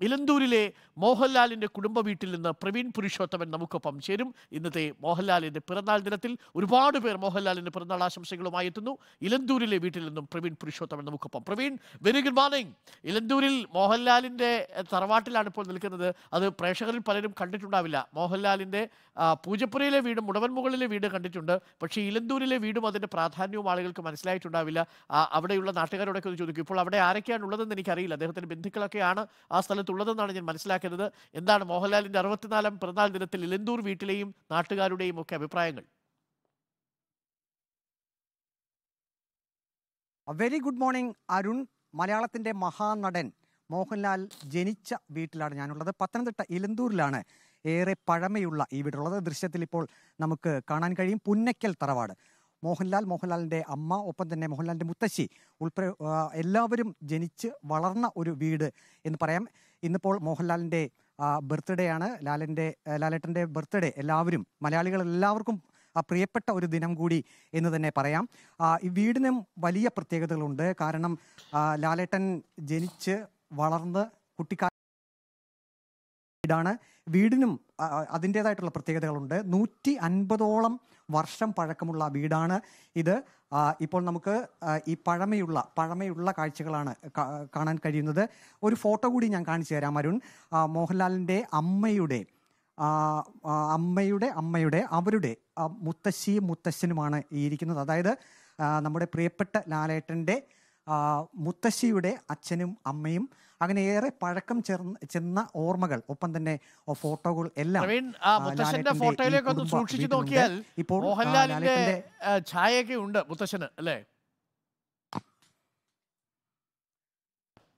ഇലന്തൂരിലെ മോഹൻലാലിന്റെ കുടുംബ വീട്ടിൽ നിന്ന് പ്രവീൺ പുരുഷോത്തമൻ നമുക്കൊപ്പം ചേരും. ഇന്നത്തെ മോഹൻലാലിന്റെ പിറന്നാൾ ദിനത്തിൽ ഒരുപാട് പേർ മോഹൻലാലിന്റെ പിറന്നാൾ ആശംസകളുമായി എത്തുന്നു. ഇലന്തൂരിലെ വീട്ടിൽ നിന്നും പ്രവീൺ പുരുഷോത്തമൻ നമുക്കൊപ്പം. പ്രവീൺ വെരി ഗുഡ് മോർണിംഗ് ഇലന്തൂരിൽ മോഹൻലാലിന്റെ തറവാട്ടിലാണ് ഇപ്പോൾ നിൽക്കുന്നത്. അത് പ്രേക്ഷകരിൽ പലരും കണ്ടിട്ടുണ്ടാവില്ല. മോഹൻലാലിന്റെ പൂജപ്പുരയിലെ വീടും മുടവൻമുകളിലെ വീട് കണ്ടിട്ടുണ്ട്. പക്ഷേ ഇലന്തൂരിലെ വീടും അതിന്റെ പ്രാധാന്യവും ആളുകൾക്ക് മനസ്സിലായിട്ടുണ്ടാവില്ല. അവിടെയുള്ള നാട്ടുകാരോടൊക്കെ ഒന്ന് ചോദിക്കും ഇപ്പോൾ അവിടെ ആരൊക്കെയാണ് ഉള്ളതെന്ന് എനിക്കറിയില്ല. അദ്ദേഹത്തിന്റെ ബന്ധുക്കളൊക്കെയാണ് ആ സ്ഥലത്തുള്ളതെന്നാണ് ഞാൻ മനസ്സിലാക്കുന്നത്. എന്താണ് മോഹൻലാലിന്റെ അറുപത്തിനാലാം പിറന്നാൾ ദിനത്തിൽ ഇലന്തൂർ വീട്ടിലെയും നാട്ടുകാരുടെയും ഒക്കെ അഭിപ്രായങ്ങൾ? വെരി ഗുഡ് മോർണിംഗ് അരുൺ മലയാളത്തിന്റെ മഹാനടൻ മോഹൻലാൽ ജനിച്ച വീട്ടിലാണ് ഞാനുള്ളത്. പത്തനംതിട്ട ഇലന്തൂരിലാണ് ഏറെ പഴമയുള്ള ഈ വീടുള്ളത്. ദൃശ്യത്തിൽ ഇപ്പോൾ നമുക്ക് കാണാൻ കഴിയും. പുന്നയ്ക്കൽ തറവാട്. മോഹൻലാൽ മോഹൻലാലിന്റെ അമ്മ ഒപ്പം തന്നെ മോഹൻലാലിന്റെ മുത്തശ്ശി ഉൾപ്പെടെ എല്ലാവരും ജനിച്ച് വളർന്ന ഒരു വീട് എന്ന് പറയാം. ഇന്നിപ്പോൾ മോഹൻലാലിന്റെ ബർത്ത്ഡേ ആണ്. ലാലന്റെ ലാലേട്ടന്റെ ബർത്ത്ഡേ എല്ലാവരും മലയാളികൾ എല്ലാവർക്കും പ്രിയപ്പെട്ട ഒരു ദിനം കൂടി എന്ന് തന്നെ പറയാം. ഈ വീടിനും വലിയ പ്രത്യേകതകളുണ്ട്. കാരണം ലാലേട്ടൻ ജനിച്ച് വളർന്ന് കുട്ടിക്കാല വീടാണ് വീടിനും അതിന്റേതായിട്ടുള്ള പ്രത്യേകതകളുണ്ട്. നൂറ്റി അൻപതോളം വർഷം പഴക്കമുള്ള വീടാണ് ഇത്. ഇപ്പോൾ നമുക്ക് ഈ പഴമയുള്ള പഴമയുള്ള കാഴ്ചകളാണ് കാണാൻ കഴിയുന്നത്. ഒരു ഫോട്ടോ കൂടി ഞാൻ കാണിച്ചു തരാം അരുൺ. മോഹൻലാലിന്റെ അമ്മയുടെ അമ്മയുടെ അമ്മയുടെ അവരുടെ മുത്തശ്ശിയും മുത്തശ്ശനുമാണ് ഇരിക്കുന്നത്. അതായത് നമ്മുടെ പ്രിയപ്പെട്ട ലാലേട്ടന്റെ മുത്തശ്ശിയുടെ അച്ഛനും അമ്മയും അങ്ങനെ ഏറെ പഴക്കം ചേർന്ന് ചെന്ന ഓർമ്മകൾ ഒപ്പം തന്നെ ഫോട്ടോകൾ എല്ലാം ഫോട്ടോയിലേക്ക് ഒന്ന് സൂക്ഷിച്ചു നോക്കിയാൽ ഇപ്പോൾ ആ, മോഹൻലാലിന്റെ ഛായയൊക്കെ ഉണ്ട് മുത്തശ്ശന് അല്ലേ?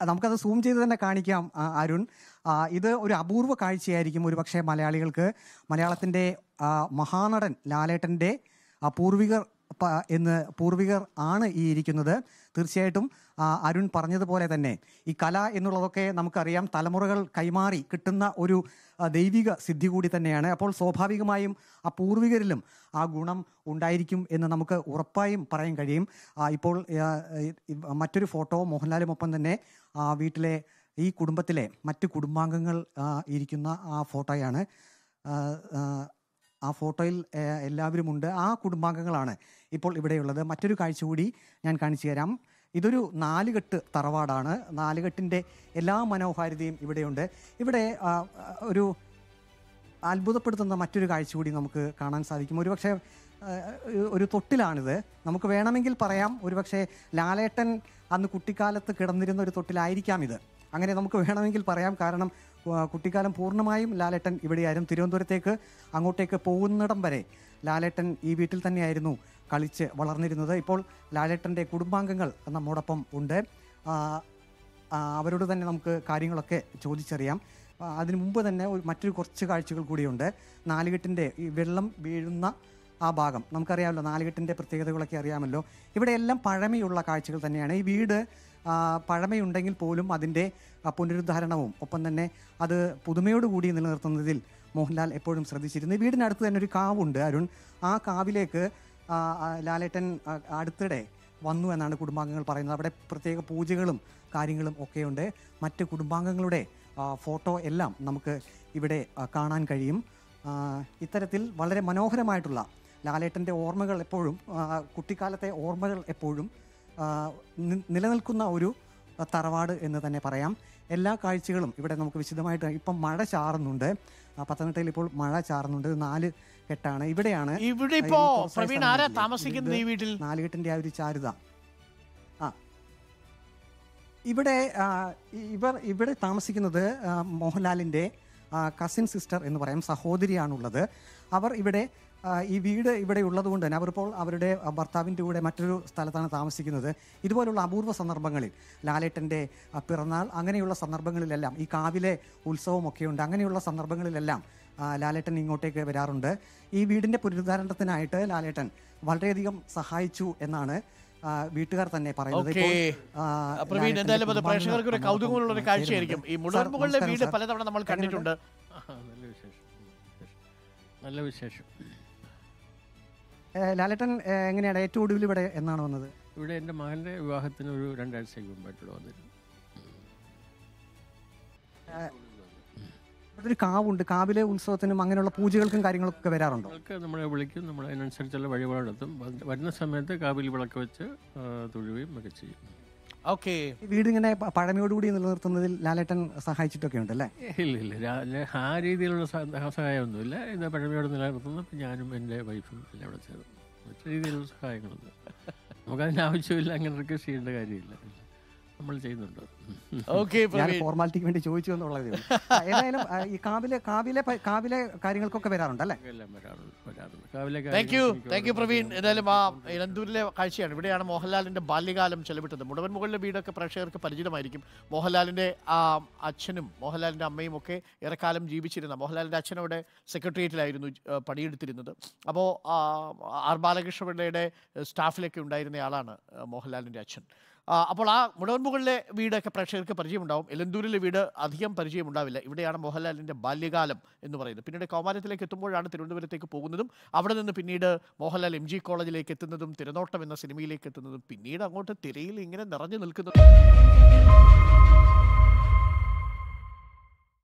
നമുക്കത് സൂം ചെയ്ത് തന്നെ കാണിക്കാം അരുൺ. ഇത് ഒരു അപൂർവ കാഴ്ചയായിരിക്കും ഒരു പക്ഷേ മലയാളികൾക്ക്. മലയാളത്തിന്റെ മഹാനടൻ ലാലേട്ടന്റെ പൂർവികർ എന്ന് പൂർവികർ ആണ് ഈ ഇരിക്കുന്നത്. തീർച്ചയായിട്ടും അരുൺ പറഞ്ഞതുപോലെ തന്നെ ഈ കല എന്നുള്ളതൊക്കെ നമുക്കറിയാം. തലമുറകൾ കൈമാറി കിട്ടുന്ന ഒരു ദൈവിക സിദ്ധി കൂടി തന്നെയാണ്. അപ്പോൾ സ്വാഭാവികമായും ആ പൂർവികരിലും ആ ഗുണം ഉണ്ടായിരിക്കും എന്ന് നമുക്ക് ഉറപ്പായും പറയാൻ കഴിയും. ഇപ്പോൾ മറ്റൊരു ഫോട്ടോ മോഹൻലാലുമൊപ്പം തന്നെ വീട്ടിലെ ഈ കുടുംബത്തിലെ മറ്റ് കുടുംബാംഗങ്ങൾ ഇരിക്കുന്ന ആ ഫോട്ടോയാണ്. ആ, ഫോട്ടോയിൽ എല്ലാവരും ഉണ്ട് ആ കുടുംബാംഗങ്ങളാണ് ഇപ്പോൾ ഇവിടെയുള്ളത്. മറ്റൊരു കാഴ്ച കൂടി ഞാൻ കാണിച്ചു തരാം. ഇതൊരു നാലുകെട്ട് തറവാടാണ്. നാലുകെട്ടിന്റെ എല്ലാ മനോഹാരിതയും ഇവിടെയുണ്ട്. ഇവിടെ ഒരു അത്ഭുതപ്പെടുത്തുന്ന മറ്റൊരു കാഴ്ച കൂടി നമുക്ക് കാണാൻ സാധിക്കും. ഒരുപക്ഷെ ഒരു തൊട്ടിലാണിത്. നമുക്ക് വേണമെങ്കിൽ പറയാം ഒരുപക്ഷെ ലാലേട്ടൻ അന്ന് കുട്ടിക്കാലത്ത് കിടന്നിരുന്ന ഒരു തൊട്ടിലായിരിക്കാം ഇത്. അങ്ങനെ നമുക്ക് വേണമെങ്കിൽ പറയാം. കാരണം കുട്ടിക്കാലം പൂർണമായും ലാലേട്ടൻ ഇവിടെയായിരുന്നു. തിരുവനന്തപുരത്തേക്ക് അങ്ങോട്ടേക്ക് പോകുന്നിടം വരെ ലാലേട്ടൻ ഈ വീട്ടിൽ തന്നെയായിരുന്നു കളിച്ച് വളർന്നിരുന്നത്. ഇപ്പോൾ ലാലേട്ടന്റെ കുടുംബാംഗങ്ങൾ നമ്മോടൊപ്പം ഉണ്ട്. അവരോട് തന്നെ നമുക്ക് കാര്യങ്ങളൊക്കെ ചോദിച്ചറിയാം. അതിനു മുമ്പ് തന്നെ മറ്റൊരു കുറച്ച് കാഴ്ചകൾ കൂടിയുണ്ട്. നാലുകെട്ടിന്റെ ഈ വെള്ളം വീഴുന്ന ആ ഭാഗം. നമുക്കറിയാമല്ലോ നാലുകെട്ടിന്റെ പ്രത്യേകതകളൊക്കെ അറിയാമല്ലോ. ഇവിടെയെല്ലാം പഴമയുള്ള കാഴ്ചകൾ തന്നെയാണ്. ഈ വീട് പഴമയുണ്ടെങ്കിൽ പോലും അതിന്റെ പുനരുദ്ധാരണവും ഒപ്പം തന്നെ അത് പുതുമയോടുകൂടി നിലനിർത്തുന്നതിൽ മോഹൻലാൽ എപ്പോഴും ശ്രദ്ധിച്ചിരുന്നു. ഈ വീടിനടുത്ത് തന്നെ ഒരു കാവുണ്ട് അരുൺ. ആ കാവിലേക്ക് ലാലേട്ടൻ അടുത്തിടെ വന്നു എന്നാണ് കുടുംബാംഗങ്ങൾ പറയുന്നത്. അവിടെ പ്രത്യേക പൂജകളും കാര്യങ്ങളും ഒക്കെയുണ്ട്. മറ്റ് കുടുംബാംഗങ്ങളുടെ ഫോട്ടോ എല്ലാം നമുക്ക് ഇവിടെ കാണാൻ കഴിയും. ഇത്തരത്തിൽ വളരെ മനോഹരമായിട്ടുള്ള ലാലേട്ടന്റെ ഓർമ്മകൾ എപ്പോഴും കുട്ടിക്കാലത്തെ ഓർമ്മകൾ എപ്പോഴും നിലനിൽക്കുന്ന ഒരു തറവാട് എന്ന് തന്നെ പറയാം. എല്ലാ കാഴ്ചകളും ഇവിടെ നമുക്ക് വിശദമായിട്ട് ഇപ്പം മഴ ചാറുന്നുണ്ട്. പത്തനംതിട്ടയിൽ ഇപ്പോൾ മഴ ചാറുന്നുണ്ട്. നാല് കെട്ടാണ്. ഇവിടെയാണ് ഇവിടെ ഇപ്പോ പ്രവീൺ ആരാ? താമസിക്കുന്നത് ഈ വീട്ടിൽ? നാലുകെട്ടിന്റെ ആ ഒരു ചാരുത. ആ ഇവിടെ ഇവർ ഇവിടെ താമസിക്കുന്നത് മോഹൻലാലിന്റെ കസിൻ സിസ്റ്റർ എന്ന് പറയാം സഹോദരിയാണുള്ളത്. അവർ ഇവിടെ ഈ വീട് ഇവിടെ ഉള്ളതുകൊണ്ട് തന്നെ അവരിപ്പോൾ അവരുടെ ഭർത്താവിന്റെ കൂടെ മറ്റൊരു സ്ഥലത്താണ് താമസിക്കുന്നത്. ഇതുപോലുള്ള അപൂർവ സന്ദർഭങ്ങളിൽ ലാലേട്ടന്റെ പിറന്നാൾ അങ്ങനെയുള്ള സന്ദർഭങ്ങളിലെല്ലാം ഈ കാവിലെ ഉത്സവമൊക്കെ ഉണ്ട് അങ്ങനെയുള്ള സന്ദർഭങ്ങളിലെല്ലാം ലാലേട്ടൻ ഇങ്ങോട്ടേക്ക് വരാറുണ്ട്. ഈ വീടിന്റെ പുനരുദ്ധാരണത്തിനായിട്ട് ലാലേട്ടൻ വളരെയധികം സഹായിച്ചു എന്നാണ് വീട്ടുകാർ തന്നെ പറയുന്നത്. പ്രവീൺ എന്തായാലും അത് പ്രേക്ഷകർക്ക് ഒരു കൗതുകമുള്ള ഒരു കാഴ്ചയായിരിക്കും. ഈ. മുഴുവൻമുകളിലെ വീട് പലതവണ നമ്മൾ കണ്ടിട്ടുണ്ട്. നല്ല വിശേഷം നല്ല വിശേഷം ലാലേട്ടൻ എങ്ങനെയാണ് ഏറ്റവും ഒടുവിൽ ഇവിടെ എന്നാണ് വന്നത്? ഇവിടെ എന്റെ മകന്റെ വിവാഹത്തിന് ഒരു രണ്ടാഴ്ചയ്ക്ക് മുമ്പായിട്ടുള്ള വന്നിരുന്നു. ഒരു കാവുണ്ട്. കാവിലെ ഉത്സവത്തിനും അങ്ങനെയുള്ള പൂജകൾക്കും കാര്യങ്ങളൊക്കെ വരാറുണ്ടോ? നമ്മൾക്ക് നമ്മളെ വിളിക്കും. നമ്മൾ അതിനനുസരിച്ചുള്ള വഴിപാട് നടത്തും വന്ന് വരുന്ന സമയത്ത് കാവിൽ വിളക്ക് വെച്ച് ആ, തൊഴുകയും ഒക്കെ ചെയ്യും. ഓക്കെ. ഈ വീട് ഇങ്ങനെ പ- പഴമയോടുകൂടി നിലനിർത്തുന്നതിൽ ലാലേട്ടൻ സഹായിച്ചിട്ടൊക്കെ ഉണ്ട് അല്ലേ ഇല്ല ഇല്ല ആ രീതിയിലുള്ള സഹ- സഹായമൊന്നുമില്ല. ഇത് പഴമയോട് നിലനിർത്തുന്നു. ഇപ്പം ഞാനും എന്റെ വൈഫും എല്ലാം ഇവിടെ ചേർന്നു. മറ്റു രീതിയിലുള്ള സഹായങ്ങളൊന്നും നമുക്കതിന് ആവശ്യമില്ല. അങ്ങനെ റിക്വസ്റ്റ് ചെയ്യേണ്ട കാര്യമില്ല. നമ്മൾ ചെയ്യുന്നുണ്ട്. ഓക്കെ ഞാൻ ഫോർമാലിറ്റിക്ക് വേണ്ടി ചോദിച്ചു എന്നുള്ളത്. ഏതായാലും ഈ കാവിലെ കാവിലെ കാവിലെ കാര്യങ്ങൾക്കൊക്കെ വരാറുണ്ട് അല്ലേ? Thank you thank you Praveen. ഏതായാലും ആ ഇലന്തൂരിലെ കാഴ്ചയാണ്. ഇവിടെയാണ് മോഹൻലാലിന്റെ ബാല്യകാലം ചെലവിട്ടത്. മുടവൻ മുകളിലെ വീടൊക്കെ പ്രേക്ഷകർക്ക് പരിചിതമായിരിക്കും. മോഹൻലാലിന്റെ ആ അച്ഛനും മോഹൻലാലിന്റെ അമ്മയും ഒക്കെ ഏറെക്കാലം ജീവിച്ചിരുന്ന മോഹൻലാലിന്റെ അച്ഛൻ അവിടെ സെക്രട്ടേറിയറ്റിലായിരുന്നു പണിയെടുത്തിരുന്നത്. അപ്പോൾ ആർ ബാലകൃഷ്ണപിള്ളയുടെ സ്റ്റാഫിലൊക്കെ ഉണ്ടായിരുന്ന ആളാണ് മോഹൻലാലിന്റെ അച്ഛൻ. അപ്പോൾ ആ മുടവൻമുകളിലെ വീടൊക്കെ പ്രേക്ഷകർക്ക് പരിചയമുണ്ടാവും. എലന്തൂരിലെ വീട് അധികം പരിചയമുണ്ടാവില്ല. ഇവിടെയാണ് മോഹൻലാലിന്റെ ബാല്യകാലം എന്ന് പറയുന്നത്. പിന്നീട് കൗമാരത്തിലേക്ക് എത്തുമ്പോഴാണ് തിരുവനന്തപുരത്തേക്ക് പോകുന്നതും അവിടെ നിന്ന് പിന്നീട് മോഹൻലാൽ എം ജി കോളേജിലേക്ക് എത്തുന്നതും തിരനോട്ടം എന്ന സിനിമയിലേക്ക് എത്തുന്നതും പിന്നീട് അങ്ങോട്ട് തിരയിൽ ഇങ്ങനെ നിറഞ്ഞു നിൽക്കുന്നതും.